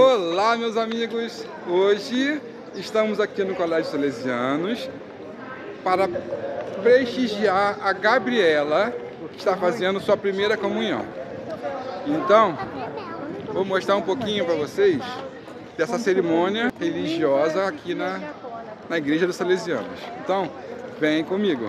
Olá, meus amigos! Hoje estamos aqui no Colégio Salesianos para prestigiar a Gabriela, que está fazendo sua primeira comunhão. Então, vou mostrar um pouquinho para vocês dessa cerimônia religiosa aqui na, na Igreja dos Salesianos. Então, vem comigo!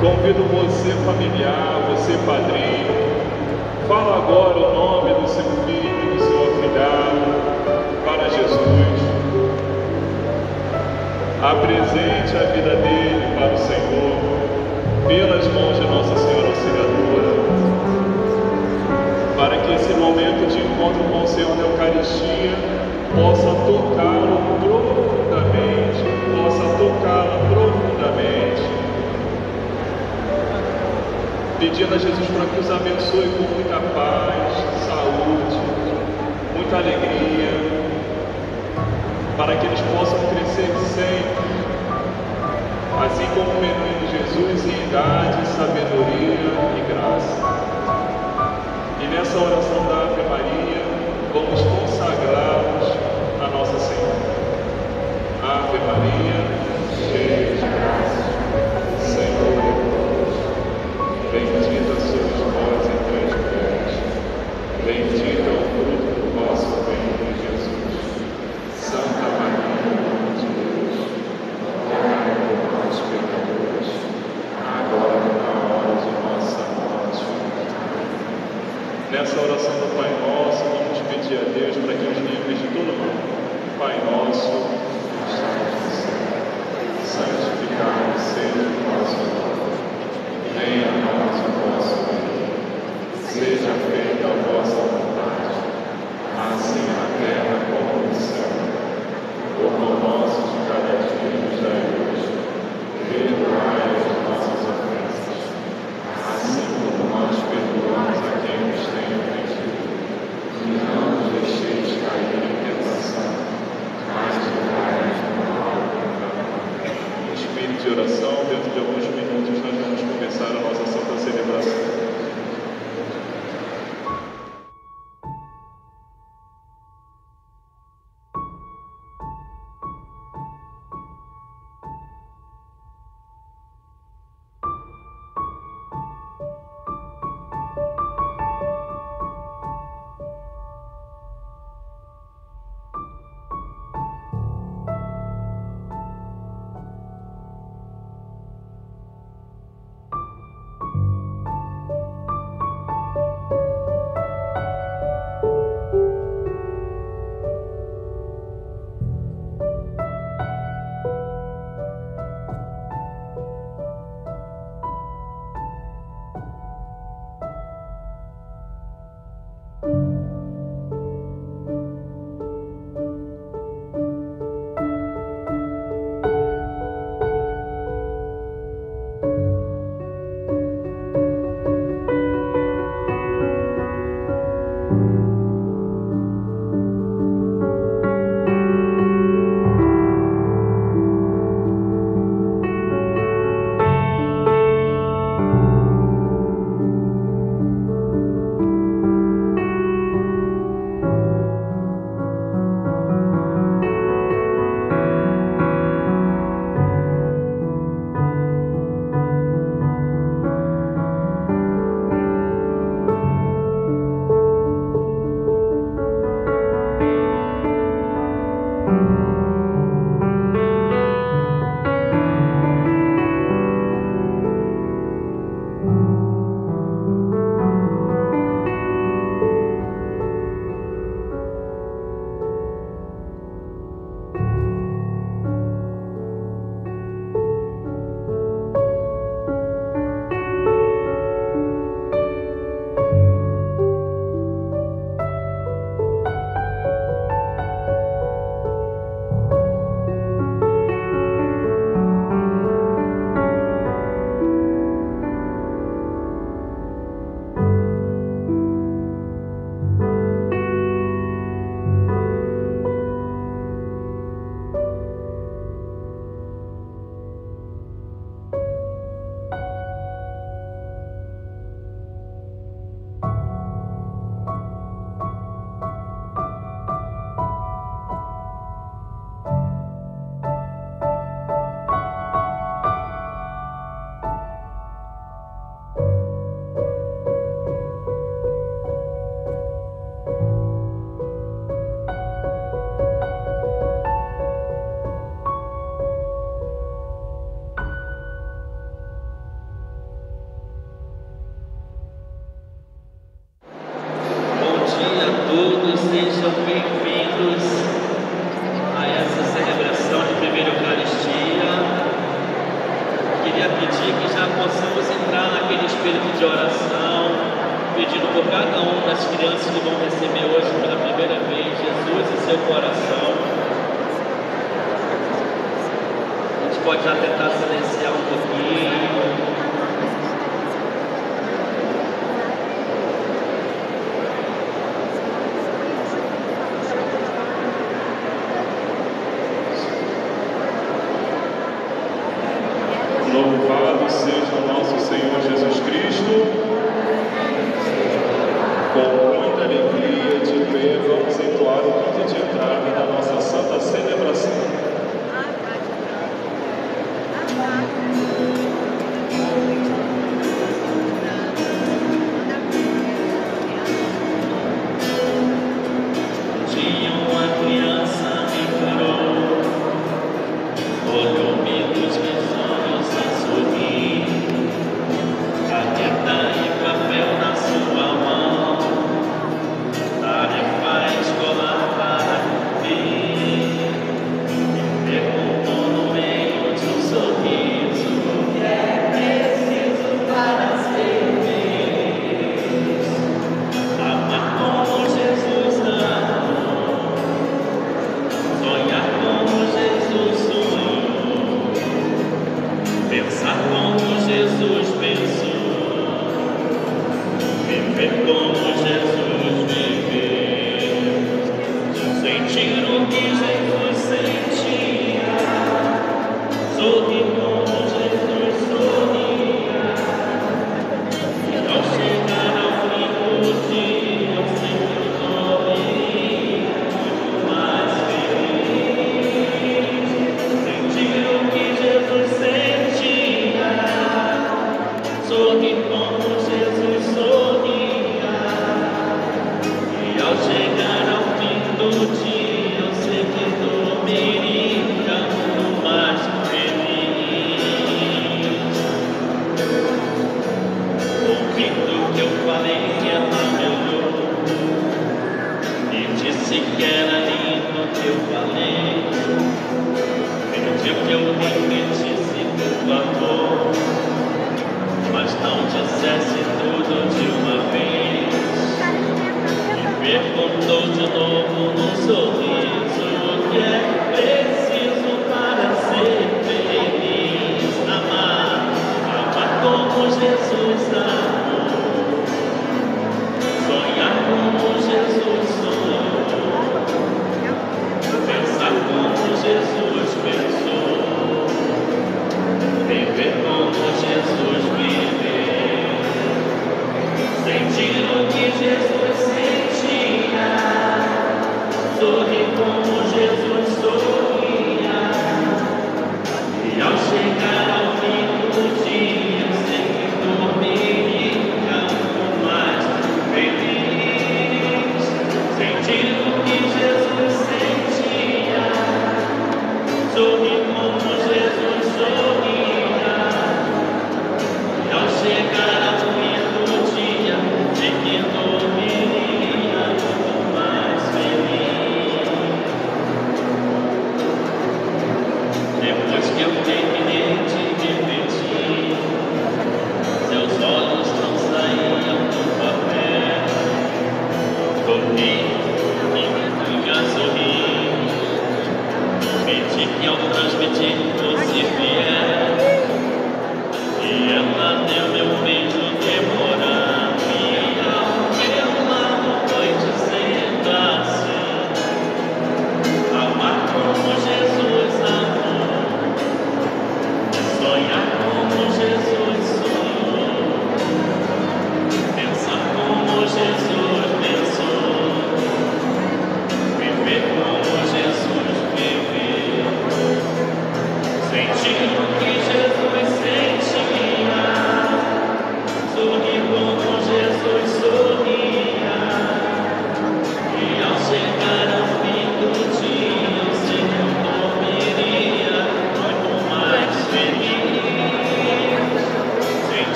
Convido você, familiar, você, padrinho, fala agora o nome do seu filho, do seu afilhado, para Jesus. Apresente a vida dele para o Senhor, pelas mãos de Nossa Senhora Auxiliadora, para que esse momento de encontro com o Senhor na Eucaristia possa tocá-lo profundamente, possa tocá-la profundamente pedindo a Jesus para que os abençoe com muita paz, saúde, muita alegria, para que eles possam crescer sempre, assim como o menino Jesus em idade, sabedoria e graça. E nessa oração da Ave Maria, vamos consagrá-los a Nossa Senhora. Ave Maria, cheia de graça, Senhor Bendita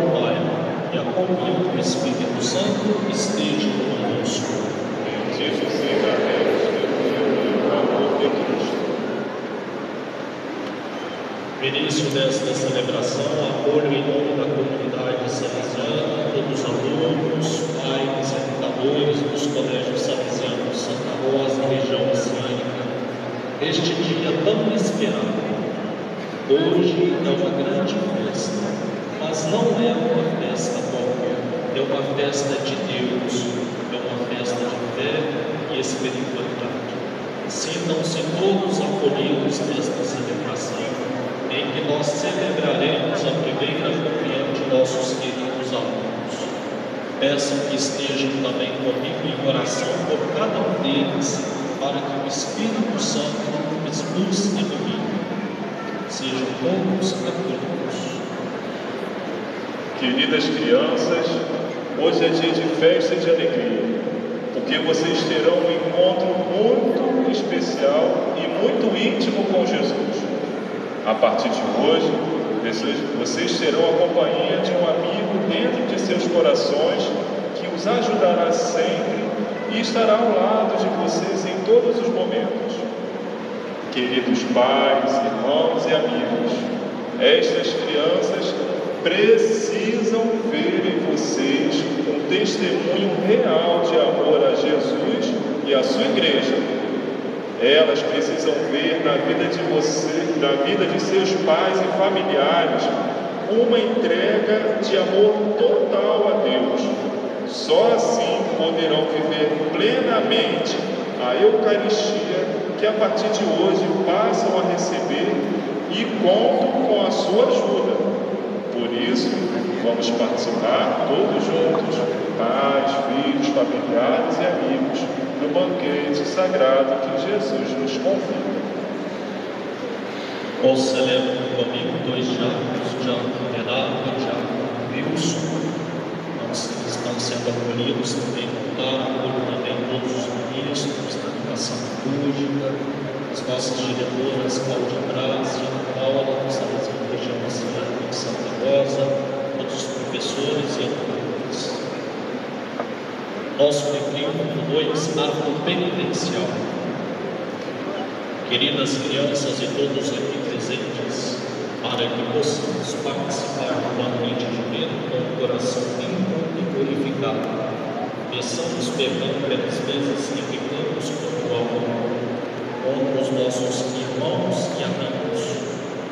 do Pai e a comunhão do Espírito Santo estejam conosco. Bendito seja Deus, pelo amor de Cristo. No início desta celebração, acolho em nome da comunidade salesiana, todos os alunos, pais, educadores dos colégios salesianos Santa Rosa região oceânica, este dia tão esperado. Hoje é uma grande festa, mas não é uma festa qualquer, é uma festa de Deus, é uma festa de fé e espiritualidade. Sintam-se todos acolhidos nesta celebração em que nós celebraremos a primeira comunhão de nossos queridos alunos. Peço que estejam também comigo em oração por cada um deles, para que o Espírito Santo os busque ilumine. Sejam todos acolhidos. Queridas crianças, hoje é dia de festa e de alegria, porque vocês terão um encontro muito especial e muito íntimo com Jesus. A partir de hoje, vocês, terão a companhia de um amigo dentro de seus corações que os ajudará sempre e estará ao lado de vocês em todos os momentos. Queridos pais, irmãos e amigos, estas crianças precisam ver em vocês um testemunho real de amor a Jesus e à sua igreja. Elas precisam ver na vida de você, na vida de seus pais e familiares, uma entrega de amor total a Deus. Só assim poderão viver plenamente a Eucaristia que a partir de hoje passam a receber e contam com a sua ajuda. Por isso, vamos participar todos juntos, pais, filhos, familiares e amigos, do banquete sagrado que Jesus nos convida. Ou celebro comigo dois diáconos, o diácono Renato e o diácono. Nós estão sendo acolhidos também acolho também todos os ministros da educação litúrgica, as nossas diretoras Cláudia Braz e Ana Paula, do Região Oceânica de Santa Rosa, todos os professores e educadores. Nosso livrinho número 2, ato penitencial. Queridas crianças e todos aqui presentes, para que possamos participar do banquete divino com o coração limpo e purificado, peçamos perdão pelas vezes que pecamos contra o amor, contra os nossos irmãos e amigos,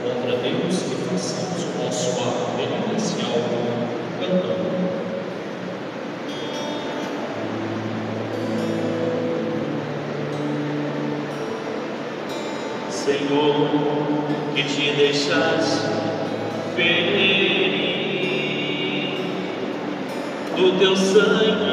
contra Deus façamos o nosso ato penitencial cantando. Senhor, que te deixaste ferir do teu sangue,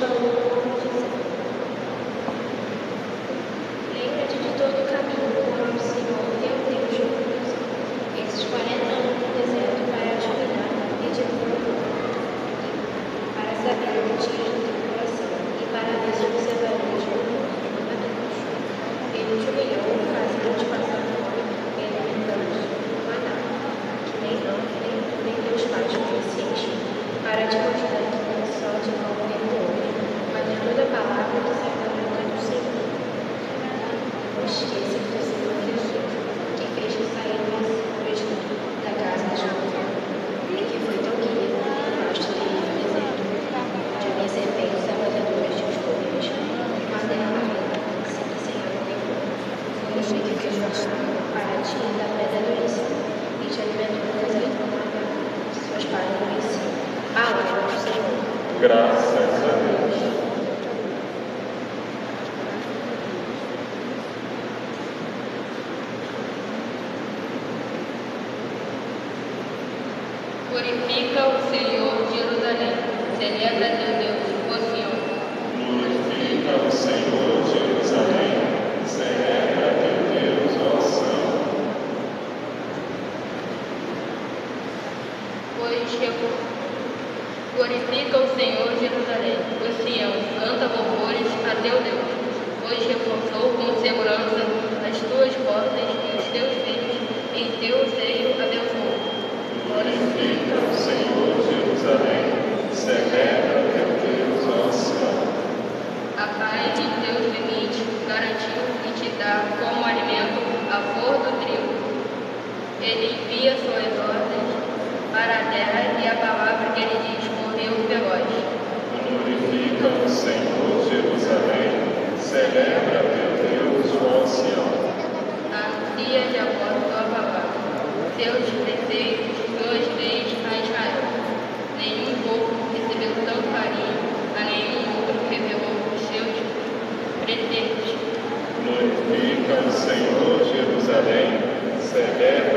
Moisés Deus, prefeito, que hoje fez mais maior. Nenhum povo recebeu tão carinho, a nenhum outro revelou os seus preceitos. Glorifica o Senhor Jerusalém, severo.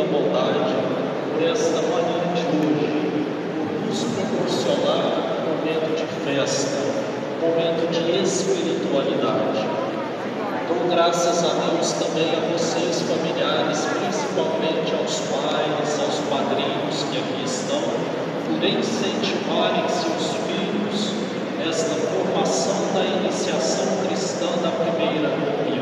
infinita bondade por esta manhã de hoje, por nos proporcionar um momento de festa, um momento de espiritualidade. Dou graças a Deus também a vocês, familiares, principalmente aos pais, aos padrinhos que aqui estão, por incentivarem seus filhos nesta formação da iniciação cristã da primeira comunhão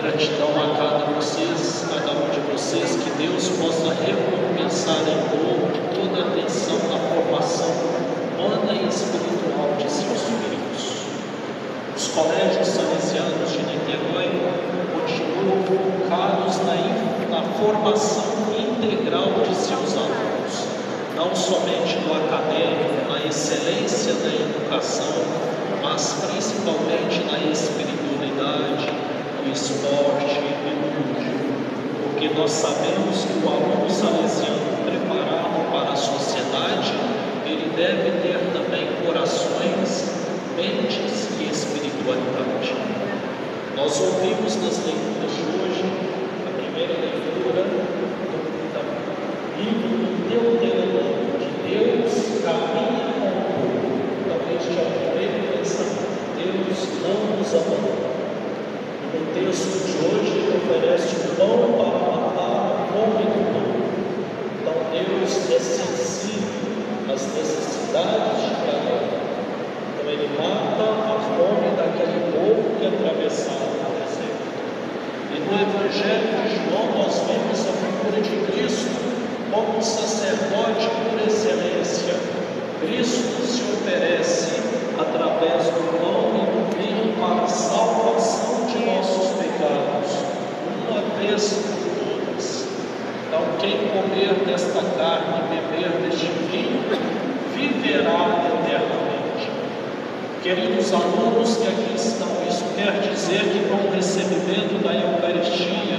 Gratidão a cada vocês, a cada um de vocês, que Deus possa recompensar em dobro toda a atenção na formação humana e espiritual de seus filhos. Os colégios salesianos de Niterói continuam focados na, na formação integral de seus alunos, não somente no acadêmico, na excelência da educação, mas principalmente na espiritualidade, esporte e lúdico, porque nós sabemos que o aluno salesiano preparado para a sociedade, ele deve ter também corações, mentes e espiritualidade. Nós ouvimos nas leituras de hoje, a primeira leitura do livro do Deuteronômio, que Deus caminha com o povo. Então, este é o primeiro pensamento. Deus não nos abandona. E no texto de hoje, ele oferece o pão para matar a fome do povo. Então, Deus é sensível às necessidades de cada um. Então, ele mata a fome daquele povo que atravessava o deserto. E no Evangelho de João, nós vemos a figura de Cristo como um sacerdote por excelência. Cristo se oferece através do pão e do vinho para a salvação de nossos pecados, uma vez por todas. Então, quem comer desta carne e beber deste vinho, viverá eternamente. Queridos alunos que aqui estão, isso quer dizer que com o recebimento da Eucaristia,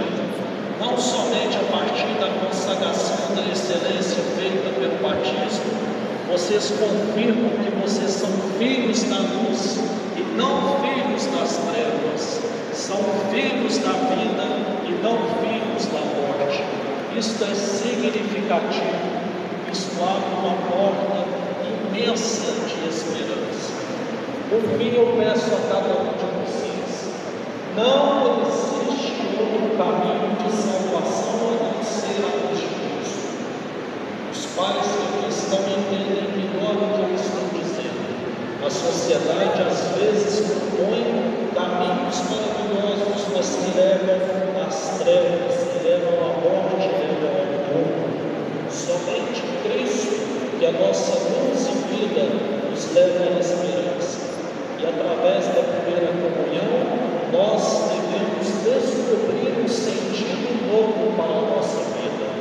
não somente a partir da consagração da excelência feita pelo batismo, vocês confirmam que vocês são filhos da luz e não filhos das trevas, são filhos da vida e não filhos da morte. Isto é significativo, isto abre uma porta imensa de esperança. Por fim, eu peço a cada um de vocês: não existe outro caminho de salvação a não ser a de Cristo. Os pais que estão entendem melhor o que eu estou dizendo. A sociedade às vezes propõe caminhos maravilhosos, mas que levam às trevas, que levam à morte, levam ao mundo. Somente Cristo, que a nossa luz e vida nos leva à esperança. E através da primeira comunhão, nós devemos descobrir um sentido novo para a nossa vida.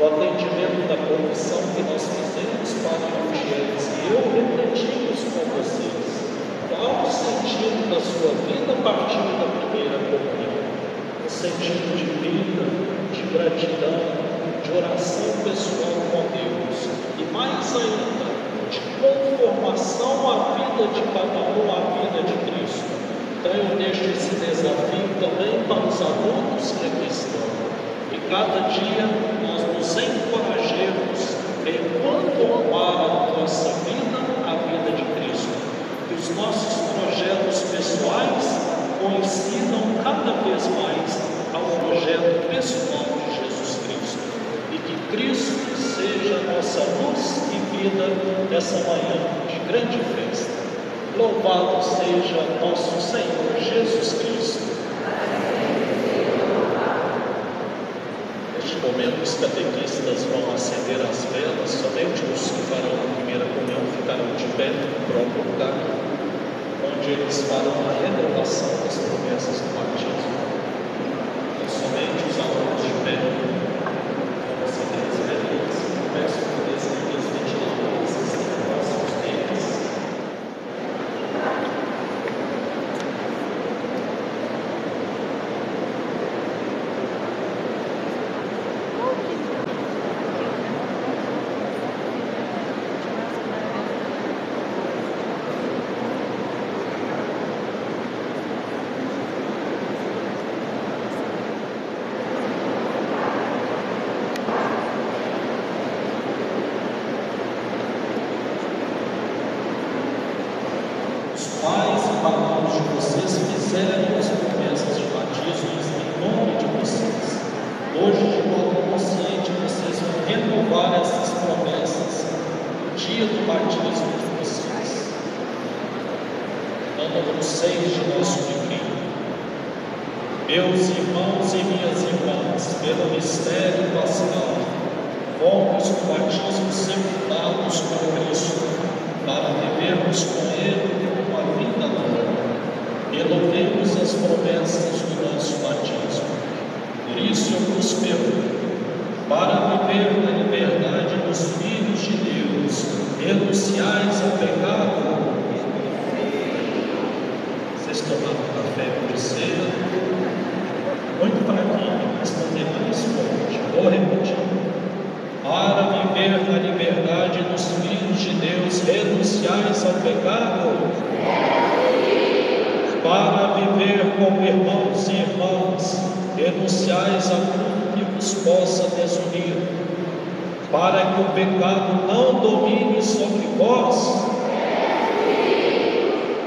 O atendimento da confissão que nós fizemos para os fiéis e eu repetimos com vocês. Qual o sentido da sua vida a partir da primeira comunhão? Um sentido de vida, de gratidão, de oração pessoal com Deus. E mais ainda, de conformação à vida de cada um, à vida de Cristo. Então eu deixo esse desafio também para os alunos que aqui estão. E cada dia nós nos encorajemos, enquanto honrar a nossa vida, a vida de Cristo. Que os nossos projetos pessoais coincidam cada vez mais ao projeto pessoal de Jesus Cristo. E que Cristo seja a nossa luz e vida nessa manhã de grande festa. Louvado seja nosso Senhor Jesus Cristo. Neste momento, os catequistas vão acender as velas, somente os que farão a primeira comunhão ficarão de pé no próprio lugar, onde eles farão a renovação das promessas do batismo. Então, somente os alunos de pé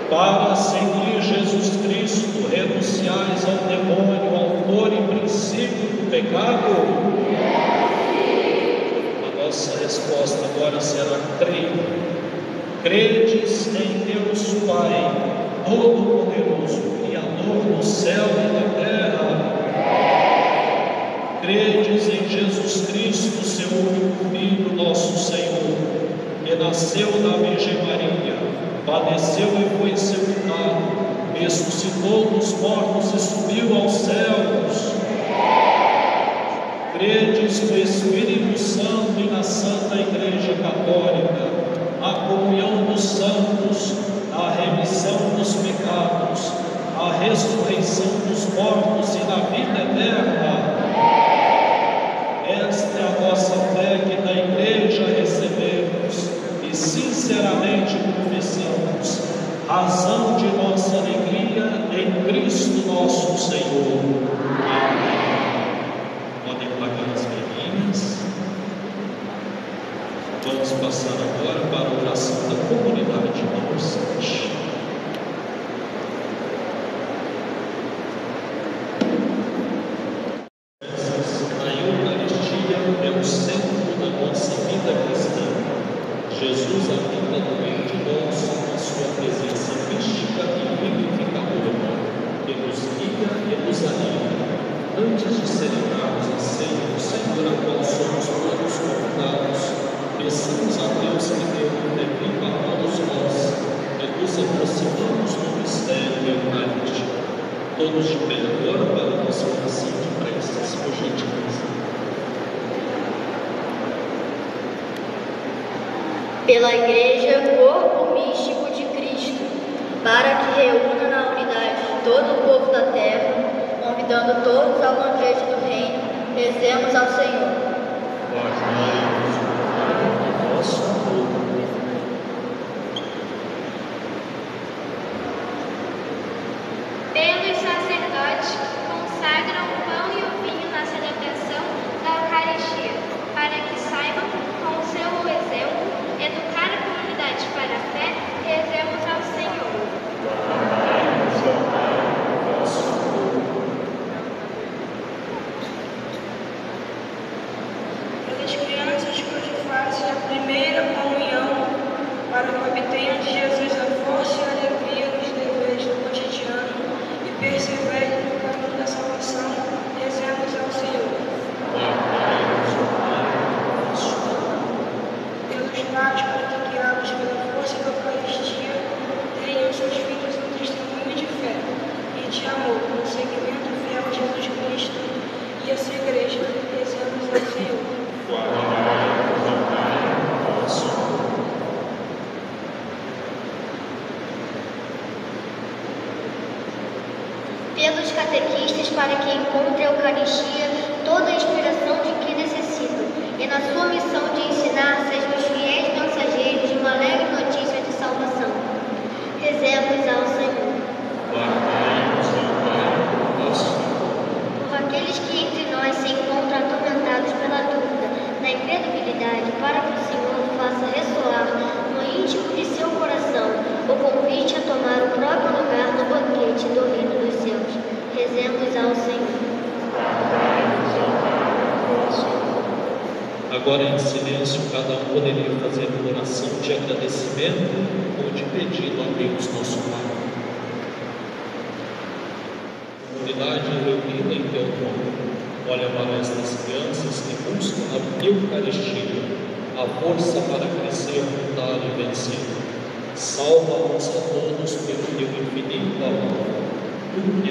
Para, seguir Jesus Cristo, renunciais ao demônio, autor e princípio do pecado? A nossa resposta agora será: creio. Credes em Deus Pai, Todo-Poderoso, Criador do céu e da terra. Credes em Jesus Cristo, seu único Filho, nosso Senhor, que nasceu da Virgem Maria padeceu e foi sepultado, ressuscitou dos mortos e subiu aos céus. Credes no Espírito Santo e na Santa Igreja Católica, a comunhão dos santos, a remissão dos pecados, a ressurreição dos mortos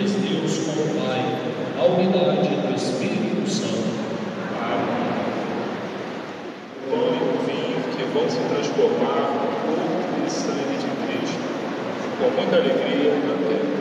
és Deus com o Pai, a unidade do Espírito Santo. Amém. Pão e vinho que é vão se transformar no corpo e sangue de Cristo. Com muita alegria, mantém.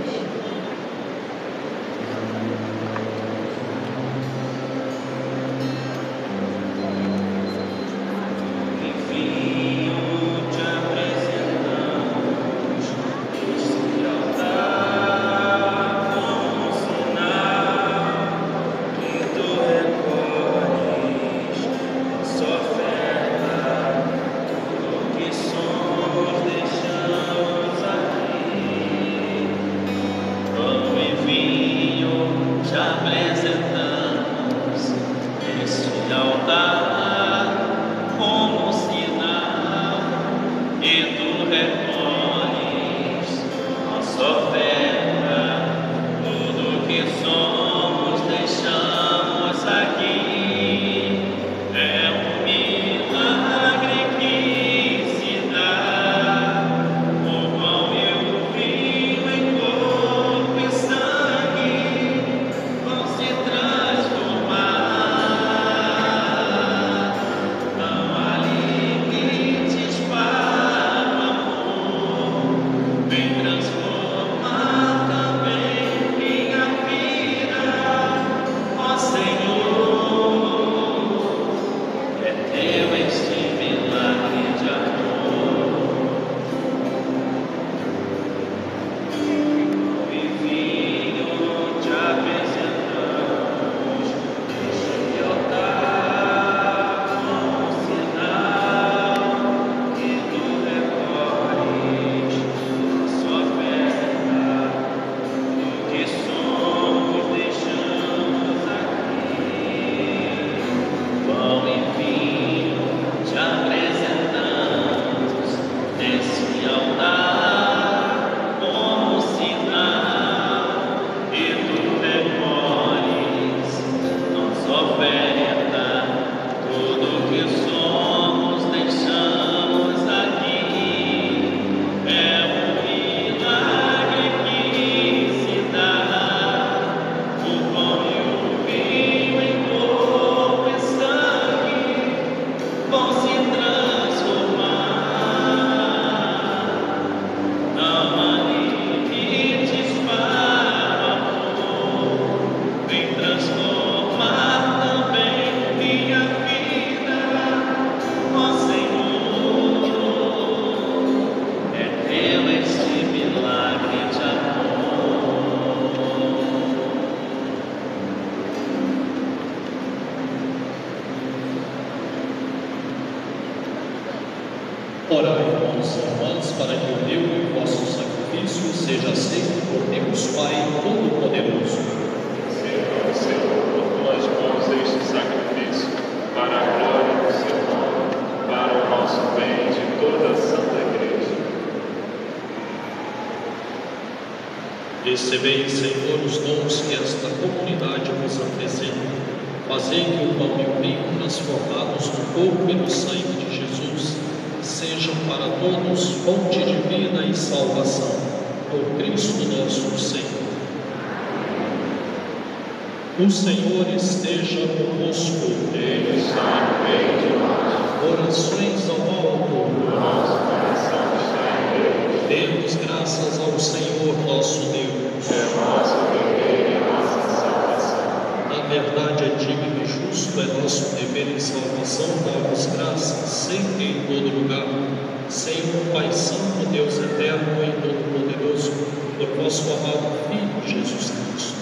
vosso amado Filho Jesus Cristo.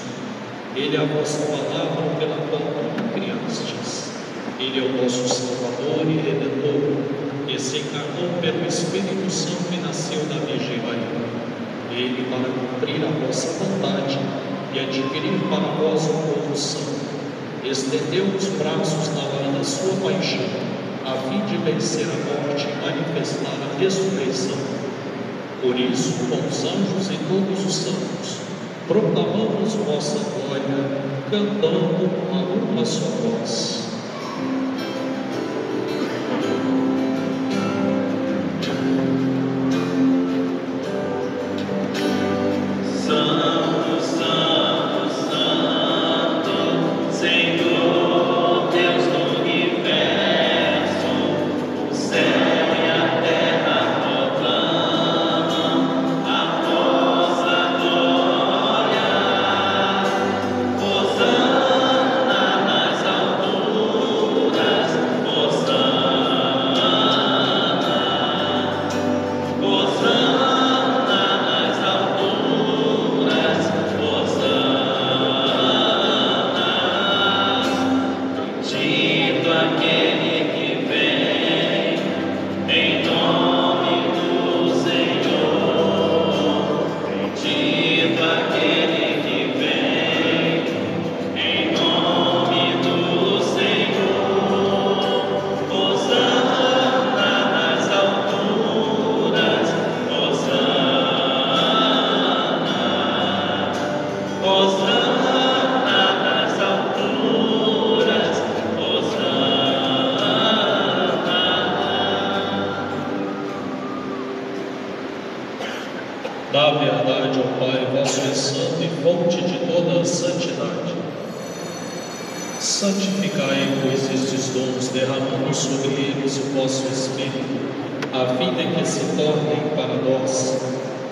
Ele é a vossa palavra pela qual tudo criastes. Ele é o nosso Salvador e Redentor, que se encarnou pelo Espírito Santo e nasceu da Virgem Maria. Ele, para cumprir a vossa vontade e adquirir para vós o povo santo, estendeu os braços na hora da sua paixão, a fim de vencer a morte e manifestar a ressurreição por isso, com os anjos e todos os santos, proclamamos vossa glória, cantando a uma só voz. Eles o vosso Espírito, a de que se tornem para nós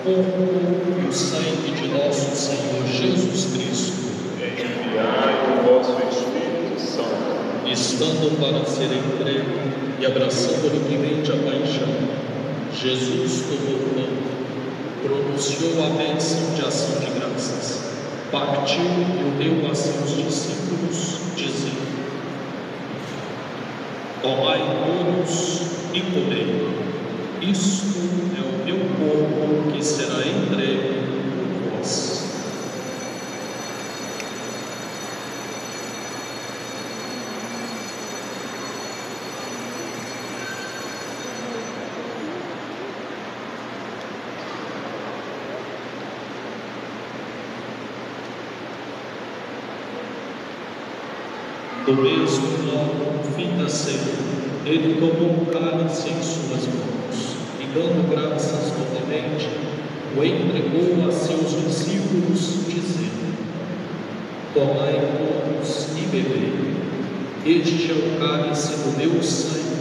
corpo e o sangue de nosso Senhor Jesus Cristo, Enviai o vosso Espírito Santo, estando para ser entregue e abraçando livremente a paixão, Jesus tomou o pão, pronunciou a bênção de ação de graças, partiu e o deu a seus discípulos, dizendo: Tomai todos e comei, isto é o meu corpo que será entregue por vós. Do mesmo modo, fim da ceia, ele tomou o cálice em suas mãos e, dando graças novamente, o entregou a seus discípulos, dizendo: Tomai todos e bebei. Este é o cálice do meu sangue,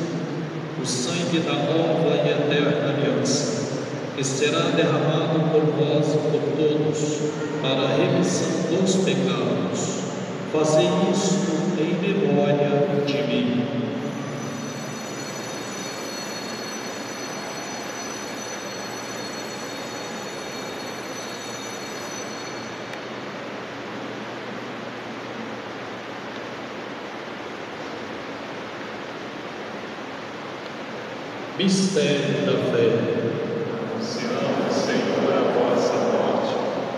o sangue da nova e eterna aliança, que será derramado por vós e por todos para a remissão dos pecados. Fazei isto em memória de mim. Mistério da fé. anunciamos, Senhor, a vossa morte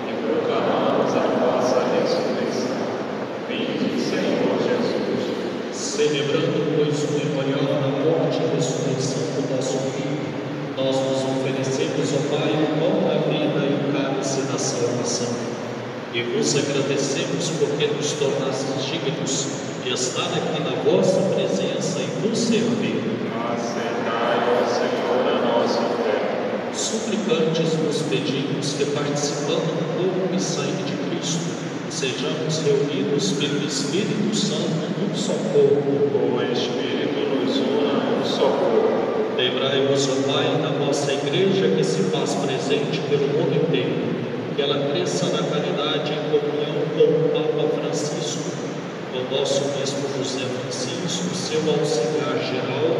e proclamamos a vossa ressurreição. Vinde, Senhor Jesus. Celebrando, pois, o memorial da morte e ressurreição do nosso Filho, nós nos oferecemos ao Pai o pão da vida e o cálice da salvação. E vos agradecemos porque nos tornastes dignos de estar aqui na vossa presença e vos servir. Aceitai, ó Senhor, a nossa oferta. Suplicantes vos pedimos que, participando do corpo e sangue de Cristo, sejamos reunidos pelo Espírito Santo num só corpo. O Espírito nos una num só corpo. Lembrai-vos, ó Pai, da vossa Igreja que se faz presente pelo mundo inteiro, que ela cresça na caridade em comunhão com o Papa Francisco, com o nosso Bispo José Francisco, seu auxiliar geral,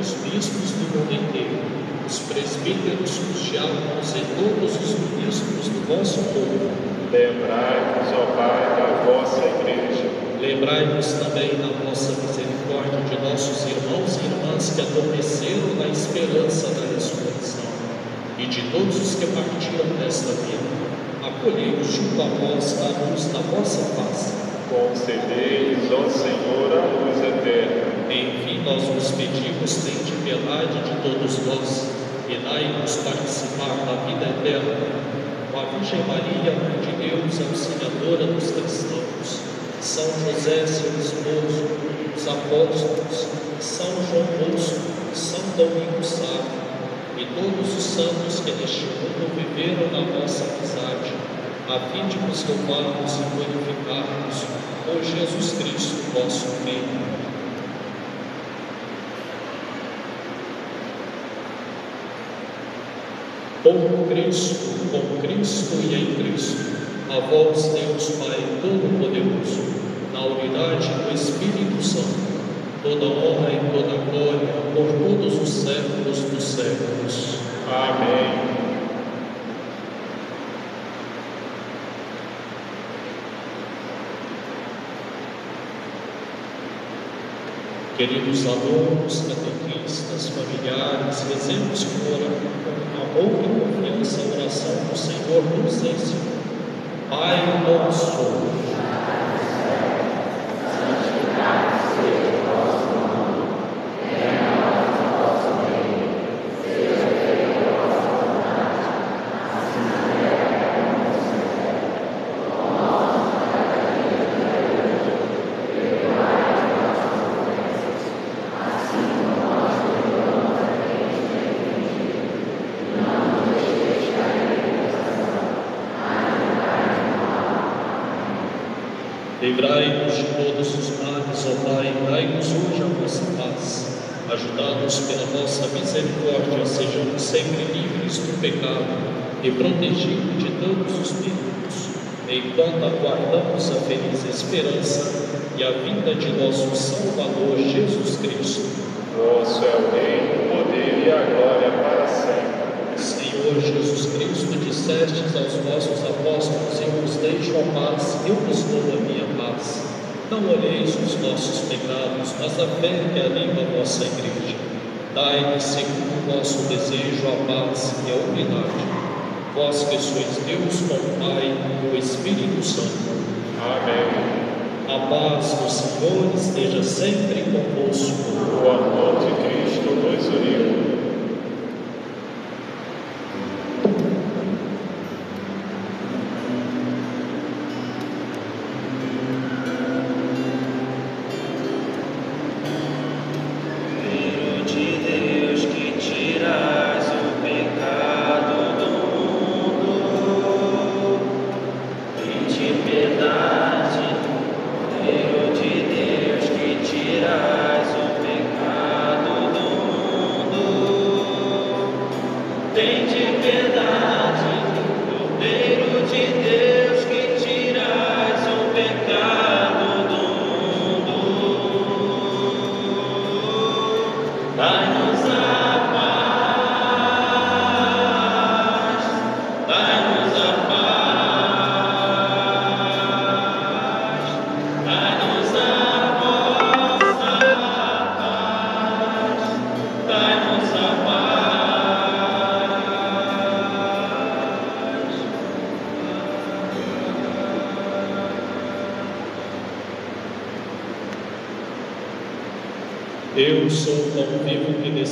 os bispos do mundo inteiro, os presbíteros, os diáconos e todos os ministros do vosso povo. Lembrai-vos, ó Pai, da vossa Igreja. Lembrai-vos também da vossa misericórdia de nossos irmãos e irmãs que adormeceram na esperança da ressurreição. e de todos os que partiram desta vida, acolhei-os junto a vós à luz da vossa face. Concedei-lhes, ó Senhor, a luz eterna. Enfim, nós vos pedimos, tende piedade de todos nós e dai-nos participar da vida eterna. Com a Virgem Maria, Mãe de Deus, auxiliadora dos cristãos, São José, seu esposo, os apóstolos, São João Bosco, São Domingos Sábio, e todos os santos que neste mundo viveram na nossa amizade, a fim de nos louvarmos e glorificarmos por Jesus Cristo, vosso Filho. Com Cristo, com Cristo e em Cristo, a vós, Deus Pai Todo-Poderoso, unidade do Espírito Santo, toda honra e toda glória por todos os séculos dos séculos. Amém. Queridos alunos, catequistas, familiares, rezemos por amor e confiança a oração que o Senhor nos ensinou. Pai nosso, Livrai-nos de todos os males, ó Pai, dai-nos hoje a vossa paz. Ajudados pela vossa misericórdia, sejamos sempre livres do pecado e protegidos de todos os perigos, enquanto aguardamos a feliz esperança e a vinda de nosso Salvador Jesus Cristo. Vosso é o reino, o poder e a glória para sempre. Senhor Jesus Cristo, dissestes aos vossos apóstolos: Eu vos deixo a paz, eu vos dou a minha paz. Não olheis os nossos pecados, mas a fé que anima a vossa igreja. Dai-lhe, segundo o vosso desejo, a paz e a unidade. Vós que sois Deus com o Pai e o Espírito Santo. Amém. A paz do Senhor esteja sempre convosco. O amor de Cristo nos uniu.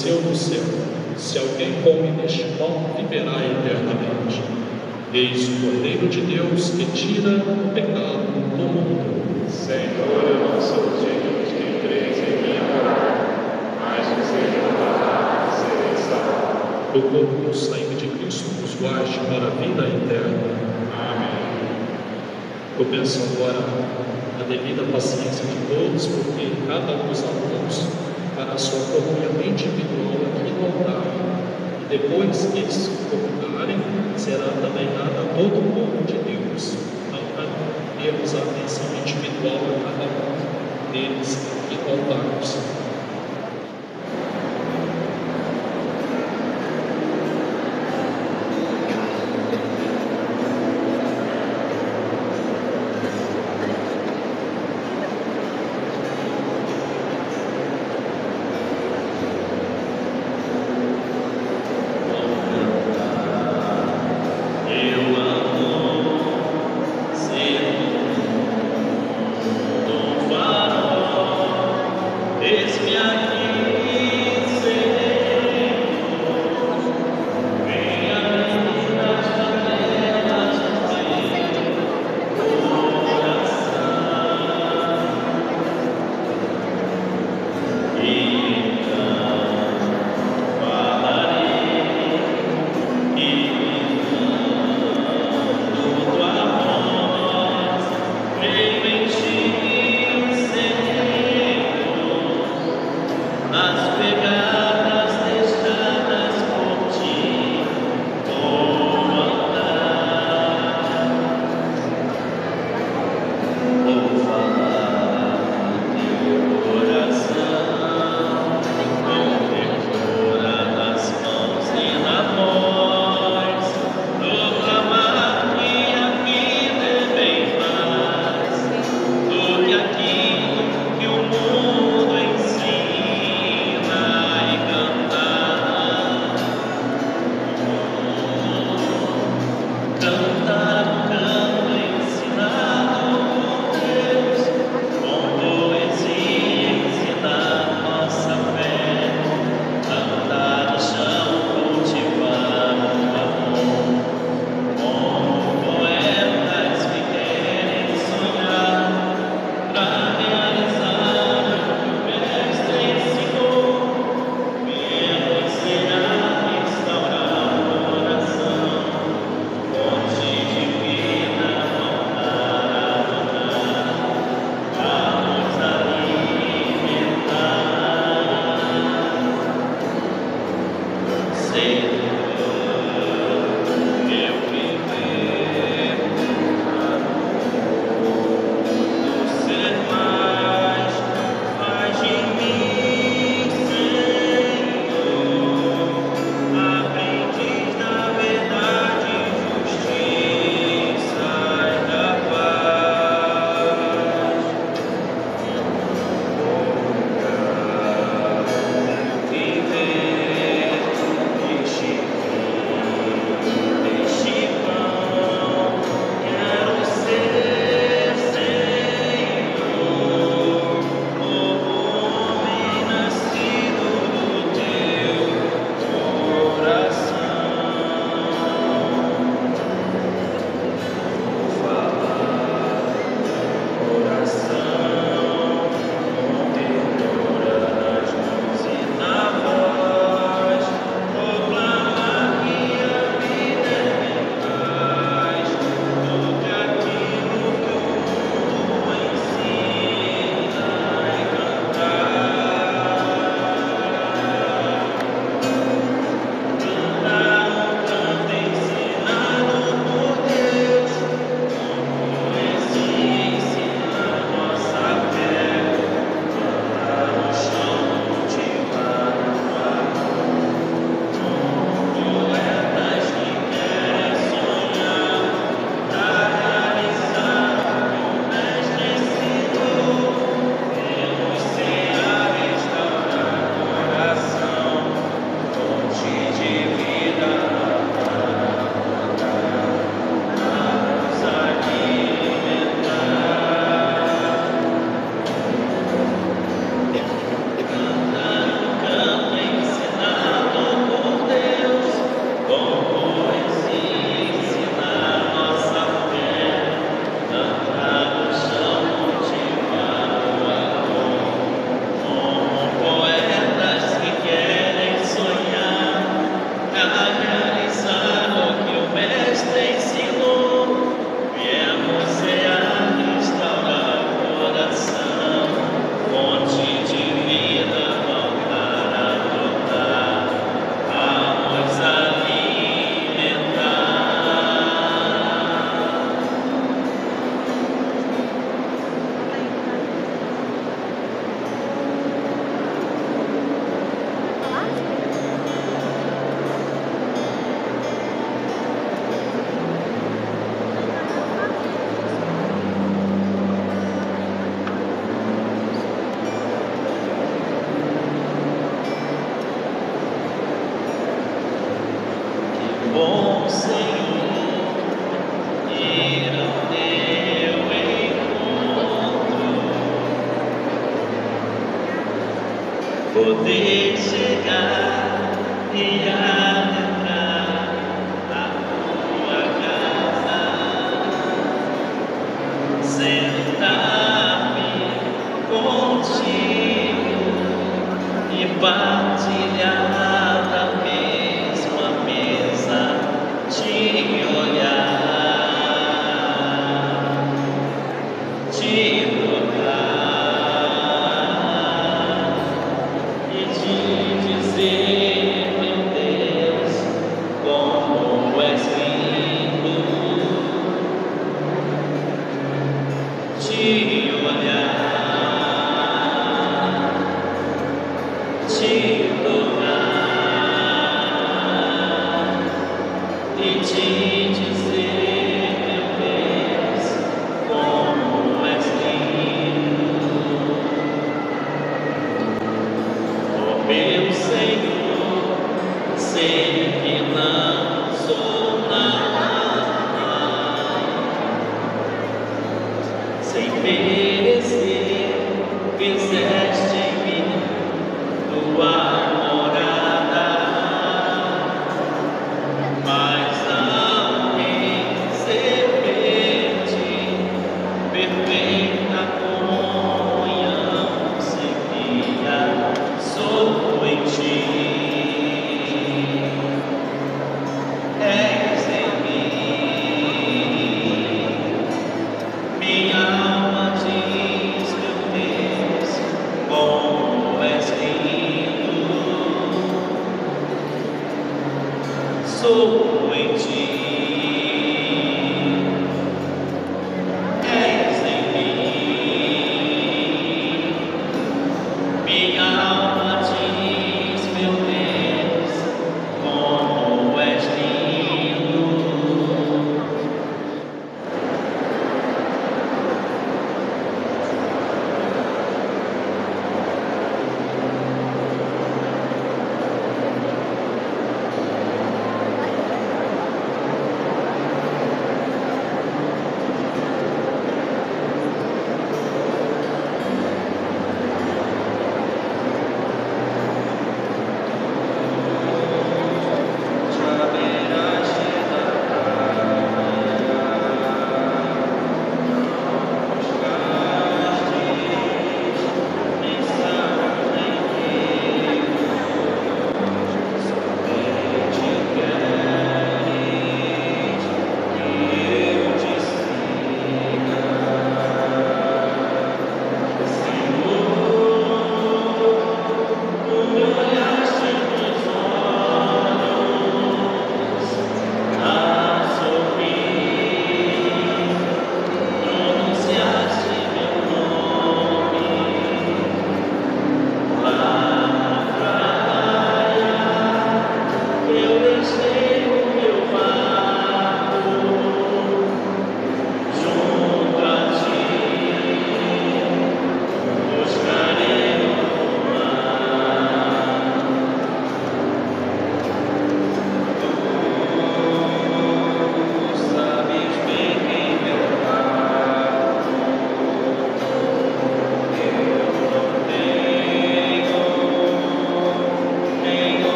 Desceu do céu. Se alguém come deste pão, viverá eternamente. Eis o Cordeiro de Deus que tira o pecado do mundo. Senhor, eu não sou digno de que entreis em minha mas dizer uma palavra serei salvo. Do corpo e do sangue de Cristo nos guarde para a vida eterna. Amém. Eu peço agora a devida paciência de todos, porque cada um dos alunos para a sua comunhão individual aqui no altar. E depois que eles comungarem, será também dada a todo o povo de Deus. Então, para termos a atenção individual a cada um deles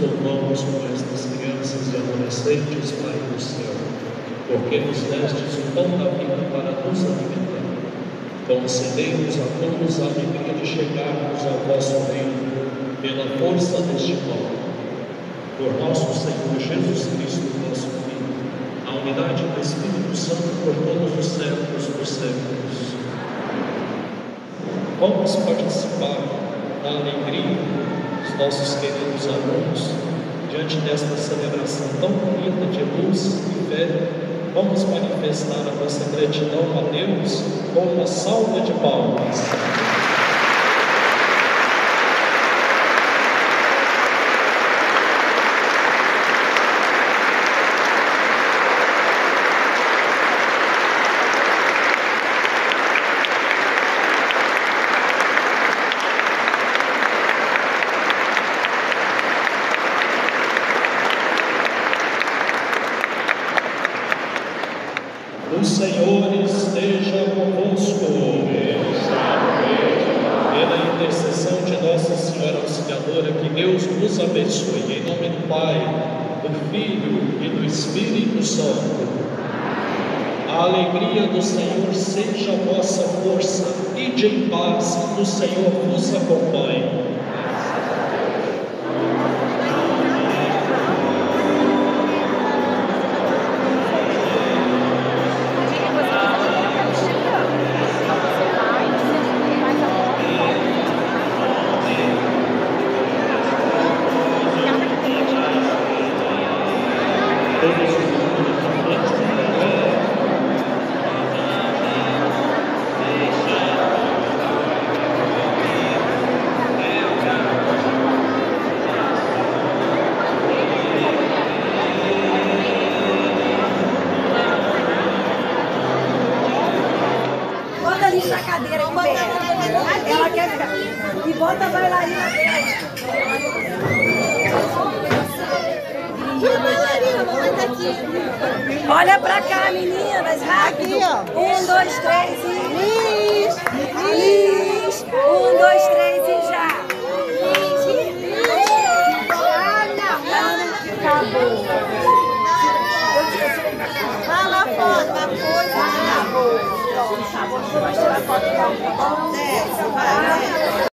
convocamos com estas crianças e adolescentes para o céu, porque nos destes o pão da vida para nos alimentar. concedemos a todos a alegria de chegarmos ao vosso vamos manifestar a nossa gratidão a Deus com uma salva de palmas.